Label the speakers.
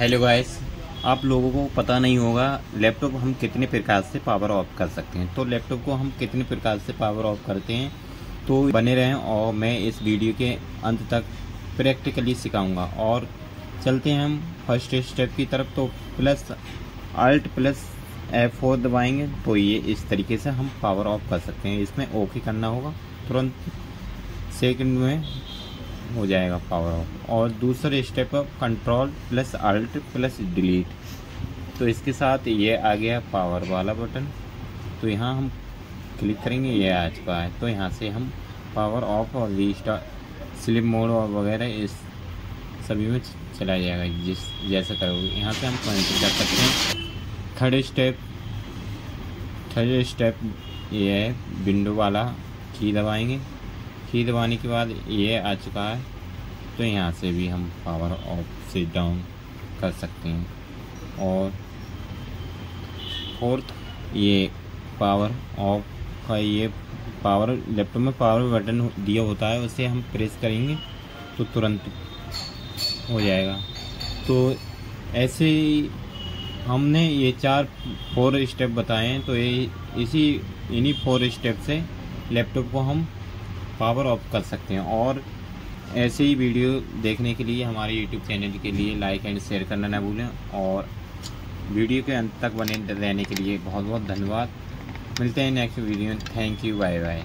Speaker 1: Hello guys आप लोगों को पता नहीं होगा लैपटॉप हम कितने प्रकार से पावर ऑफ़ कर सकते हैं। तो लैपटॉप को हम कितने प्रकार से पावर ऑफ़ करते हैं तो बने रहें और मैं इस वीडियो के अंत तक प्रैक्टिकली सिखाऊँगा। और चलते हैं हम फ़र्स्ट स्टेप की तरफ़ तो plus alt plus F four दबाएँगे तो ये इस तरीके से हम पावर ऑफ़ कर सकते हैं। इसमें ओके करना होगा। तुरंत सेकंड में हो जाएगा पावर ऑफ़ और दूसरा step control plus alt plus delete तो इसके साथ ये आ गया पावर वाला बटन तो यहाँ हम क्लिक करेंगे ये आ चुका है। तो यहाँ से हम पावर ऑफ़ और रीस्टार्ट स्लिप मोड और वगैरह इस सभी में चला जाएगा। जिस, जैसा करोगे। यहाँ से हम कंट्रोल कर सकते हैं। थर्ड स्टेप थर्ड स्टेप ये है विंडो वाला की दबाएँगे। की दबाने के बाद ये आ चुका है तो यहाँ से भी हम पावर ऑफ़ से डाउन कर सकते हैं। और फोर्थ ये पावर ऑफ़ का ये पावर लैपटॉप में पावर बटन दिया होता है, उसे हम प्रेस करेंगे तो तुरंत हो जाएगा। तो ऐसे ही हमने ये चार फोर स्टेप बताए हैं तो ये, इसी, इन्हीं फोर स्टेप से लैपटॉप को हम पावर ऑफ़ कर सकते हैं। और ऐसे ही वीडियो देखने के लिए हमारे यूट्यूब चैनल के लिए लाइक एंड शेयर करना ना भूलें। और वीडियो के अंत तक बने रहने के लिए बहुत बहुत धन्यवाद। मिलते हैं next video thank you bye bye